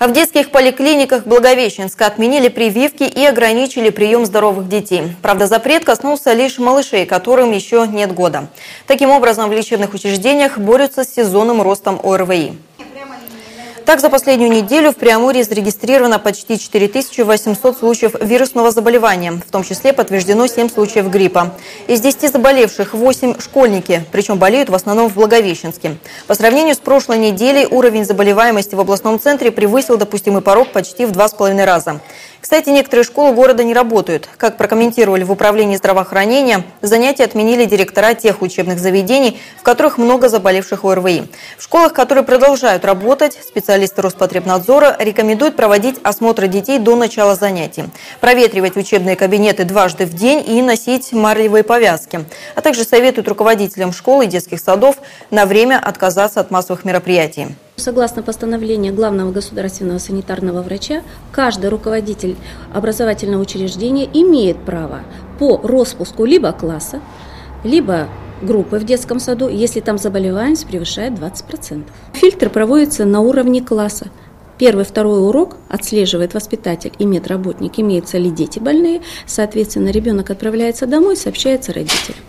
А в детских поликлиниках Благовещенска отменили прививки и ограничили прием здоровых детей. Правда, запрет коснулся лишь малышей, которым еще нет года. Таким образом, в лечебных учреждениях борются с сезонным ростом ОРВИ. Так, за последнюю неделю в Преамуре зарегистрировано почти 4800 случаев вирусного заболевания, в том числе подтверждено 7 случаев гриппа. Из 10 заболевших 8 – школьники, причем болеют в основном в Благовещенске. По сравнению с прошлой неделей уровень заболеваемости в областном центре превысил допустимый порог почти в 2,5 раза. Кстати, некоторые школы города не работают. Как прокомментировали в управлении здравоохранения, занятия отменили директора тех учебных заведений, в которых много заболевших ОРВИ. В школах, которые продолжают работать, специалисты Роспотребнадзора рекомендуют проводить осмотры детей до начала занятий, проветривать учебные кабинеты дважды в день и носить марлевые повязки, а также советуют руководителям школ и детских садов на время отказаться от массовых мероприятий. Согласно постановлению главного государственного санитарного врача, каждый руководитель образовательного учреждения имеет право по распуску либо класса, либо группы в детском саду, если там заболеваемость превышает 20%. Фильтр проводится на уровне класса. Первый, второй урок отслеживает воспитатель и медработник, имеются ли дети больные. Соответственно, ребенок отправляется домой, сообщается родителям.